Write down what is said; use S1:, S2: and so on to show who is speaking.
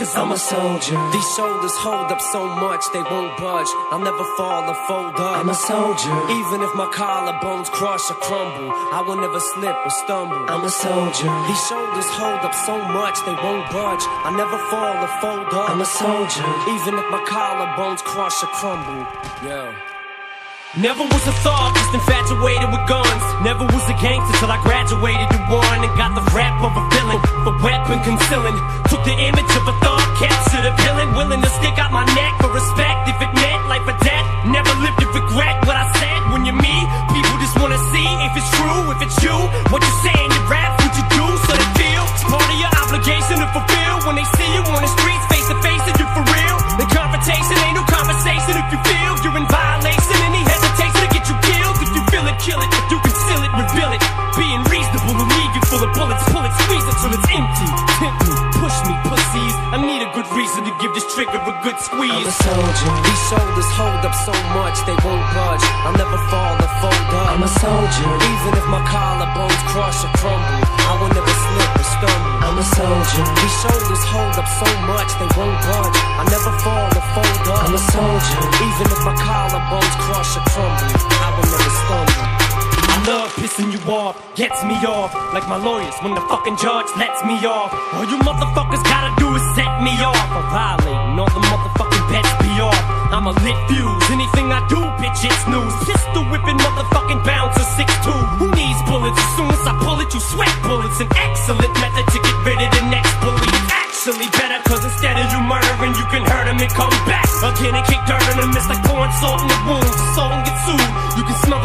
S1: cause I'm a soldier. These shoulders hold up so much they won't budge. I'll never fall or fold up.
S2: I'm a soldier.
S1: Even if my collarbones crush or crumble, I will never slip or stumble.
S2: I'm a soldier.
S1: These shoulders hold up so much they won't budge. I'll never fall or fold up.
S2: I'm a soldier.
S1: Even if my collarbones crush or crumble. Yeah. Never was a thug, just infatuated with guns. Never was a gangster till I graduated to one and got the rap of a weapon concealing. Took the image of a thug, captured a villain, willing to stick out my neck for respect if it meant life or death. Never lived to regret what I said. When you're me, people just wanna see if it's true, if it's you. What you say full of bullets. Pull it, squeeze it till it's empty. Tempt me, push me, pussies. I need a good reason to give this trigger a good
S2: I'm
S1: squeeze.
S2: a soldier.
S1: These shoulders hold up so much they won't budge. I'll never fall or fold up.
S2: I'm a soldier.
S1: Even if my collarbones crush or crumble, I will never slip or stumble.
S2: I'm a soldier.
S1: These shoulders hold up so much they won't budge. I'll never fall or fold up.
S2: I'm a soldier.
S1: Even if my collarbones crush or crumble, I will never stumble. Pissing you off, gets me off. Like my lawyers when the fucking judge lets me off. All you motherfuckers gotta do is set me off. I'm violating all the motherfucking bets be off. I'm a lit fuse, anything I do, bitch, it's news. Pistol whipping motherfucking bouncer 6'2. Who needs bullets? As soon as I pull it, you sweat bullets. An excellent method to get rid of the next bully. Actually better, cause instead of you murdering, you can hurt him and come back. Again and kick dirt in him, it's like pouring salt in the wounds. Soul and get sued. You can smell